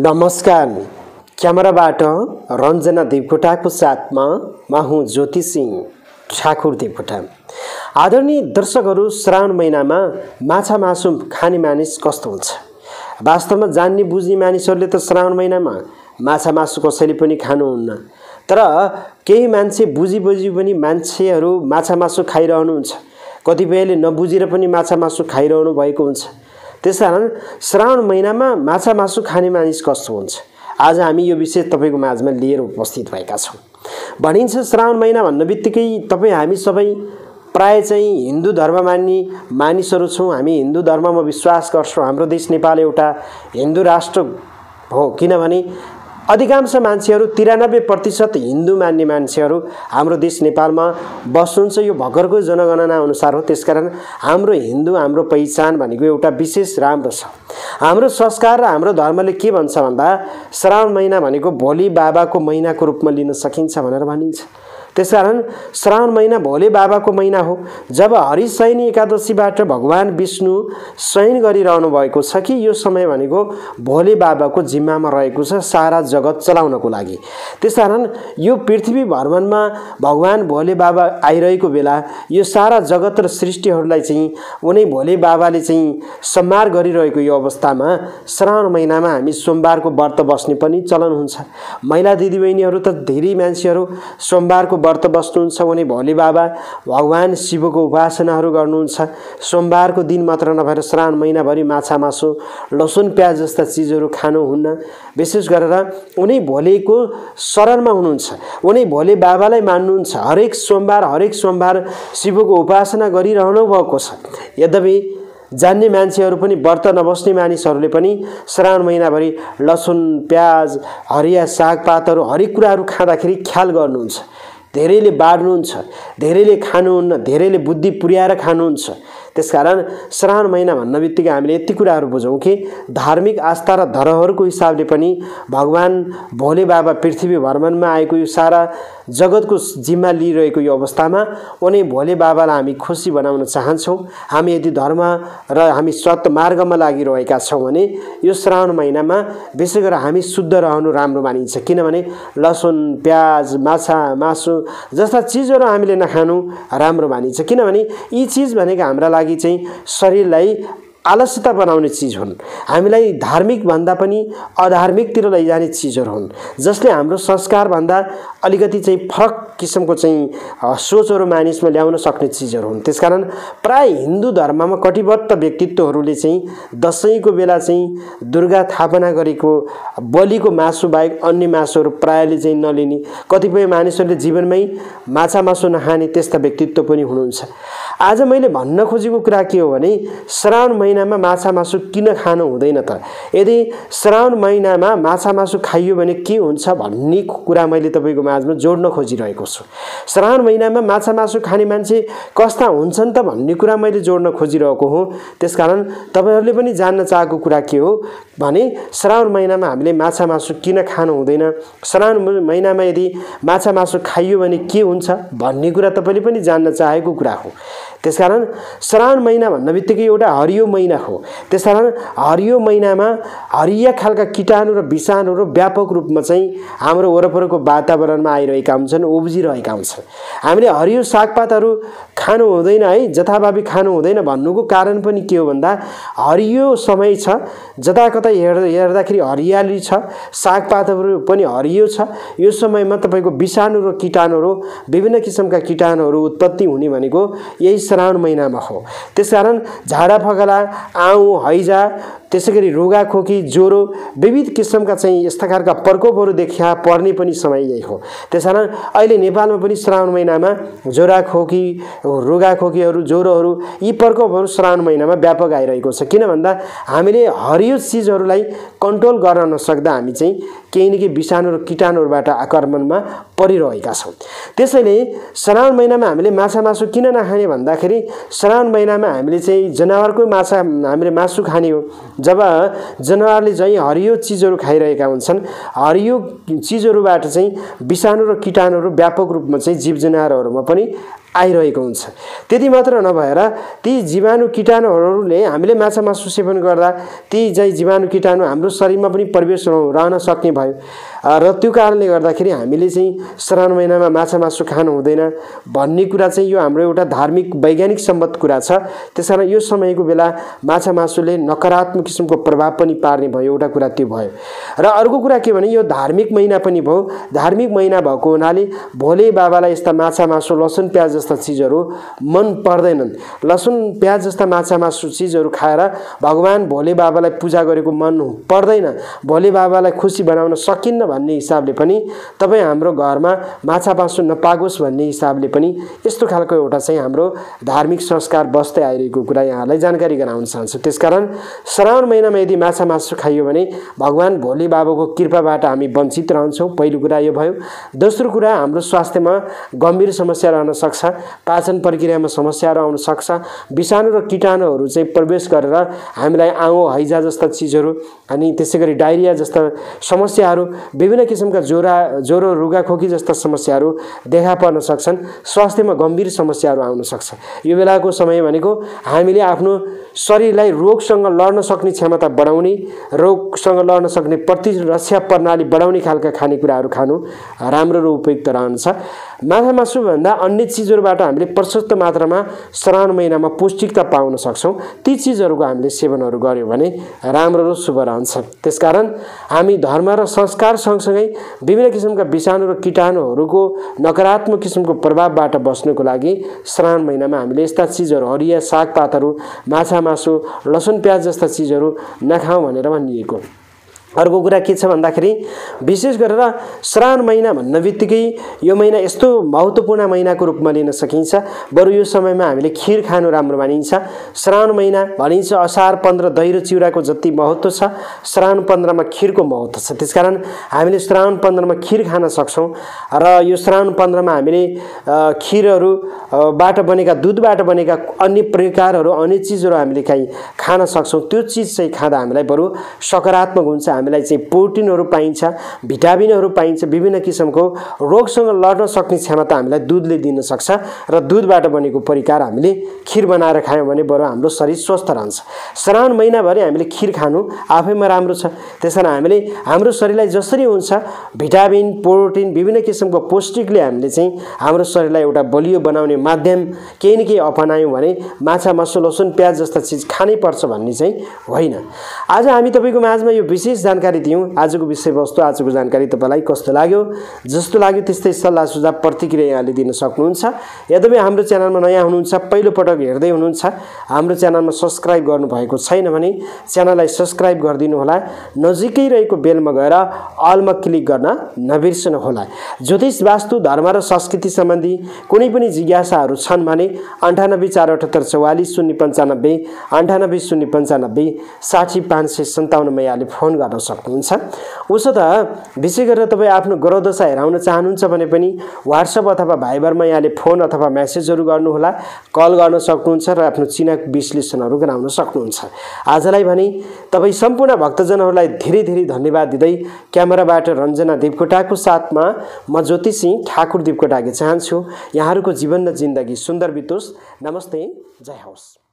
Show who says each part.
Speaker 1: नमस्कार। क्यामेराबाट रञ्जना देवकोटाको साथमा म हुँ ज्योति सिंह ठाकुर देवकोटा। आदरणीय दर्शकहरू श्रावण महिनामा माछा मासु खाने मानिस कस्तो हुन्छ? वास्तवमा जान्ने बुझ्ने मानिसहरूले त श्रावण महिनामा माछा मासु कसैले पनि खानुहुन्न। तर केही मान्छे बुझी बुझी पनि मान्छेहरू माछा मासु खाइरहनुहुन्छ कतिपयले नबुझेर पनि माछा मासु खाइरहनु भएको हुन्छ। त्यस कारण श्रावण महिनामा माछा मासु खाने मानिस कस्तो हुन्छ? आज हामी यो विषय तपाईँको माझमा लिएर उपस्थित भएका छौँ। भनिन्छ श्रावण महिना भन्ने बित्तिकै तपाईँ हामी सबै प्राय चाहिँ हिन्दू धर्म मान्ने मानिसहरू छौँ। हामी हिन्दू धर्ममा विश्वास गर्छौँ। हाम्रो देश नेपाल एउटा हिन्दू राष्ट्र हो। किनभने अधिकांश मान्छेहरू तिरानब्बे प्रतिशत हिन्दू मान्ने मान्छेहरू हाम्रो देश नेपालमा बस्नुहुन्छ। यो भर्खरको जनगणना अनुसार हो। त्यसकारण हाम्रो हिन्दू हाम्रो पहिचान भनेको एउटा विशेष राम्रो छ। हाम्रो संस्कार र हाम्रो धर्मले के भन्छ भन्दा श्रावण महिना भनेको भोलि बाबाको महिनाको रूपमा लिन सकिन्छ भनेर भनिन्छ। त्यसकारण श्रावण महिना भोले बाबाको महिना हो। जब हरिशयनी एकादशीबाट भगवान् विष्णु शयन गरिरहनु भएको छ कि यो समय भनेको भोले बाबाको जिम्मामा रहेको छ सारा जगत चलाउनको लागि। त्यसकारण यो पृथ्वी भ्रमणमा भगवान् भोले बाबा आइरहेको बेला यो सारा जगत र सृष्टिहरूलाई चाहिँ उनी भोले बाबाले चाहिँ सम्हार गरिरहेको यो अवस्थामा श्रावण महिनामा हामी सोमबारको व्रत बस्ने पनि चलन हुन्छ। महिला दिदीबहिनीहरू त धेरै मान्छेहरू सोमबारको व्रत बस्नुहुन्छ भने भोले बाबा भगवान् शिवको उपासनाहरू गर्नुहुन्छ। सोमबारको दिन मात्र नभएर श्रावण महिनाभरि माछा मासु लसुन प्याज जस्ता चिजहरू खानुहुन्न विशेष गरेर उनी भोलिको शरणमा हुनुहुन्छ। उनी भोले बाबालाई मान्नुहुन्छ। हरेक सोमबार हरेक सोमबार शिवको उपासना गरिरहनु भएको छ। यद्यपि जान्ने मान्छेहरू पनि व्रत नबस्ने मानिसहरूले पनि श्रावण महिनाभरि लसुन प्याज हरिया सागपातहरू हरेक कुराहरू खाँदाखेरि ख्याल गर्नुहुन्छ। धेरैले बाँड्नुहुन्छ धेरैले खानुहुन्न धेरैले बुद्धि पुर्याएर खानुहुन्छ। त्यसकारण श्रावण महिना भन्न बित्तिकै हामीले यति कुराहरू बुझौँ कि धार्मिक आस्था र धरोहरको हिसाबले पनि भगवान् भोले बाबा पृथ्वी भ्रमणमा आएको यो सारा जगतको जिम्मा लिइरहेको यो अवस्थामा उनी भोले बाबालाई हामी खुसी बनाउन चाहन्छौँ। हामी यदि धर्म र हामी सत मार्गमा लागिरहेका छौँ भने यो श्रावण महिनामा विशेष गरेर हामी शुद्ध रहनु राम्रो मानिन्छ। किनभने लसुन प्याज माछा मासु जस्ता चिजहरू हामीले नखानु राम्रो मानिन्छ। किनभने यी चिज भनेको हाम्रा लागि चाहिँ शरीरलाई आलस्यता बनाउने चिज हुन्। हामीलाई धार्मिक भन्दा पनि अधार्मिकतिर लैजाने चिजहरू हुन्। जसले हाम्रो संस्कारभन्दा अलिकति चाहिँ फरक किसिमको चाहिँ सोचहरू मानिसमा ल्याउन सक्ने चिजहरू हुन्। त्यसकारण प्राय हिन्दू धर्ममा कटिबद्ध व्यक्तित्वहरूले चाहिँ दसैँको बेला चाहिँ दुर्गा थापना गरेको बलिको मासु बाहेक अन्य मासुहरू प्रायले चाहिँ नलिने। कतिपय मानिसहरूले जीवनमै माछा मासु नखाने त्यस्ता व्यक्तित्व पनि हुनुहुन्छ। आज मैले भन्न खोजेको कुरा के हो भने श्रावण महिनामा माछा मासु किन खानु हुँदैन त? यदि श्रावण महिनामा माछा मासु खाइयो भने के हुन्छ भन्ने कुरा मैले तपाईँको माझमा जोड्न खोजिरहेको छु। श्रावण महिनामा माछा मासु खाने मान्छे कस्ता हुन्छन् त भन्ने कुरा मैले जोड्न खोजिरहेको हुँ। त्यसकारण तपाईँहरूले पनि जान्न चाहेको कुरा के हो भने श्रावण महिनामा हामीले माछा मासु किन खानु हुँदैन? श्रावण महिनामा यदि माछा मासु खाइयो भने के हुन्छ भन्ने कुरा तपाईँले पनि जान्न चाहेको कुरा हो। त्यसकारण श्रावण महिना भन्ने बित्तिकै एउटा हरियो महिना हो। त्यसकारण हरियो महिनामा हरिया खालका कीटाणु र विषाणुहरू व्यापक रूपमा चाहिँ हाम्रो वरपरको वातावरणमा आइरहेका हुन्छन् उब्जिरहेका हुन्छन्। हामीले हरियो सागपातहरू खानु हुँदैन है जथाभावी खानु हुँदैन भन्नुको कारण पनि के हो भन्दा हरियो समय छ जताकतै हेर्दा हेर्दाखेरि हरियाली छ सागपातहरू पनि हरियो छ यो समयमा तपाईँको विषाणु र किटाणुहरू विभिन्न किसिमका किटाणुहरू उत्पत्ति हुने भनेको यही श्रावण महिनामा हो। त्यसकारण झाडा फगला आउँ हैजा त्यसै गरी रुगाखोकी ज्वरो विविध किसिमका चाहिँ यस्ता खालका प्रकोपहरू देखा पर्ने पनि समय यही हो। त्यस कारण अहिले नेपालमा पनि श्रावण महिनामा ज्वराखोकी रुगाखोकीहरू ज्वरोहरू यी प्रकोपहरू श्रावण महिनामा व्यापक आइरहेको छ। किन भन्दा हामीले हरियो चिजहरूलाई कन्ट्रोल गर्न नसक्दा हामी चाहिँ केही न केही विषाणु र किटाणुहरूबाट आक्रमणमा परिरहेका छौँ। त्यसैले श्रावण महिनामा हामीले माछा मासु किन नखाने भन्दाखेरि श्रावण महिनामा हामीले चाहिँ जनावरकै माछा हामीले मासु खाने हो। जब जनावरले चाहिँ हरियो चिजहरू खाइरहेका हुन्छन् हरियो चिजहरूबाट चाहिँ विषाणु र किटाणुहरू व्यापक रूपमा चाहिँ जीव जनावरहरूमा पनि आइरहेको हुन्छ। त्यति मात्र नभएर ती जीवाणु किटाणुहरूले हामीले माछा मासु सेवन गर्दा ती चाहिँ जीवाणु किटाणु हाम्रो शरीरमा पनि प्रवेश रहन सक्ने भयो। र त्यो कारणले गर्दाखेरि हामीले चाहिँ श्रावण महिनामा माछा मासु खानु हुँदैन भन्ने कुरा चाहिँ यो हाम्रो एउटा धार्मिक वैज्ञानिक सम्बद्ध कुरा छ। त्यस कारण यो समयको बेला माछा मासुले नकारात्मक किसिमको प्रभाव पनि पार्ने भयो एउटा कुरा त्यो भयो। र अर्को कुरा के भने यो धार्मिक महिना पनि भयो। धार्मिक महिना भएको हुनाले भोले बाबालाई यस्ता माछा मासु लसुन प्याज जस्ता चिजहरू मन पर्दैनन्। लसुन प्याज जस्ता माछा मासु चिजहरू खाएर भगवान् भोले बाबालाई पूजा गरेको मन पर्दैन। भोले बाबालाई खुसी बनाउन सकिन्न भन्ने हिसाबले पनि तपाईँ हाम्रो घरमा माछा मासु नपागोस् भन्ने हिसाबले पनि यस्तो खालको एउटा चाहिँ हाम्रो धार्मिक संस्कार बस्दै आइरहेको कुरा यहाँलाई जानकारी गराउन चाहन्छु। त्यसकारण श्रावण महिनामा यदि माछा मासु खाइयो भने भगवान् भोले बाबाको कृपाबाट हामी वञ्चित रहन्छौँ। पहिलो कुरा यो भयो। दोस्रो कुरा हाम्रो स्वास्थ्यमा गम्भीर समस्या रहन सक्छ। पाचन प्रक्रियामा समस्याहरू आउन सक्छ। विषाणु र किटाणुहरू चाहिँ प्रवेश गरेर हामीलाई आउँ हैजा जस्ता चिजहरू अनि त्यसै गरी डाइरिया जस्ता समस्याहरू विभिन्न किसिमका ज्वरा ज्वरो रुगाखोकी जस्ता समस्याहरू देखा पर्न सक्छन्। स्वास्थ्यमा गम्भीर समस्याहरू आउन सक्छ। यो बेलाको समय भनेको हामीले आफ्नो शरीरलाई रोगसँग लड्न सक्ने क्षमता बढाउने रोगसँग लड्न सक्ने प्रतिरक्षा प्रणाली बढाउने खालका खानेकुराहरू खानु राम्रो र उपयुक्त रहन्छ। माछा मासुभन्दा अन्य चिजहरूबाट हामीले प्रशस्त मात्रामा श्रावण महिनामा पौष्टिकता पाउन सक्छौँ। ती चिजहरूको हामीले सेवनहरू गऱ्यौँ भने राम्रो र शुभ रहन्छ। त्यसकारण हामी धर्म र संस्कार सँगसँगै विभिन्न किसिमका विषाणु र किटाणुहरूको नकारात्मक किसिमको प्रभावबाट बस्नुको लागि श्रावण महिनामा हामीले यस्ता चिजहरू हरिया सागपातहरू माछा मासु लसुन प्याज जस्ता चिजहरू नखाउँ भनेर भनिएको। अर्को कुरा के छ भन्दाखेरि विशेष गरेर श्रावण महिना भन्न बित्तिकै यो महिना यस्तो महत्त्वपूर्ण महिनाको रूपमा लिन सकिन्छ। बरु यो समयमा हामीले खिर खानु राम्रो मानिन्छ। श्रावण महिना भनिन्छ असार पन्ध्र र चिउराको जति महत्त्व छ श्रावण पन्ध्रमा खिरको महत्त्व छ। त्यसकारण हामीले श्रावण पन्ध्रमा खिर खान सक्छौँ र यो श्रावण पन्ध्रमा हामीले खिरहरूबाट बनेका दुधबाट बनेका अन्य प्रकारहरू अन्य चिजहरू हामीले काहीँ खान सक्छौँ। त्यो चिज चाहिँ खाँदा हामीलाई बरु सकारात्मक हुन्छ हामीलाई चाहिँ प्रोटिनहरू पाइन्छ भिटामिनहरू पाइन्छ विभिन्न किसिमको रोगसँग लड्न सक्ने क्षमता हामीलाई दुधले दिन सक्छ र दुधबाट बनेको परिकार हामीले खिर बनाएर खायौँ भने बरु हाम्रो शरीर स्वस्थ रहन्छ। श्रावण महिनाभरि हामीले खिर खानु आफैमा राम्रो छ। त्यस हामीले हाम्रो शरीरलाई जसरी हुन्छ भिटामिन प्रोटिन विभिन्न किसिमको पौष्टिकले हामीले चाहिँ हाम्रो शरीरलाई एउटा बलियो बनाउने माध्यम केही न केही अपनायौँ भने माछा मासु लसुन प्याज जस्ता चिज खानै पर्छ भन्ने चाहिँ होइन। आज हामी तपाईँको माझमा यो विशेष जानकारी दियौँ आजको विषयवस्तु आजको जानकारी तपाईँलाई कस्तो लाग्यो? जस्तो लाग्यो त्यस्तै सल्लाह सुझाव प्रतिक्रिया यहाँले दिन सक्नुहुन्छ। यद्यपि हाम्रो च्यानलमा नयाँ हुनुहुन्छ पहिलोपटक हेर्दै हुनुहुन्छ हाम्रो च्यानलमा सब्सक्राइब गर्नुभएको छैन भने च्यानललाई सब्सक्राइब गरिदिनु होला। नजिकै रहेको बेलमा गएर अलमा क्लिक गर्न नबिर्सनुहोला ज्योतिष वास्तु धर्म र संस्कृति सम्बन्धी कुनै पनि जिज्ञासाहरू छन् भने अन्ठानब्बे चार अठहत्तर चौवालिस शून्य पन्चानब्बे अन्ठानब्बे शून्य पन्चानब्बे साठी पाँच सय सन्ताउन्नमा यहाँले फोन गर्न सक्नुहुन्छ। उसो त विशेष गरेर तपाईँ आफ्नो ग्रहदशा हेराउन चाहनुहुन्छ भने पनि वाट्सएप अथवा भाइबरमा यहाँले फोन अथवा म्यासेजहरू गर्नुहोला कल गर्न सक्नुहुन्छ र आफ्नो चिनाक विश्लेषणहरू गराउन सक्नुहुन्छ। आजलाई भने तपाईँ सम्पूर्ण भक्तजनहरूलाई धेरै धेरै धन्यवाद दिँदै क्यामेराबाट रञ्जना देवकोटाको साथमा म ज्योति सिंह ठाकुर देवकोटाकी चाहन्छु। यहाँहरूको जीवन र जिन्दगी सुन्दर बितोस्। नमस्ते जय होस्।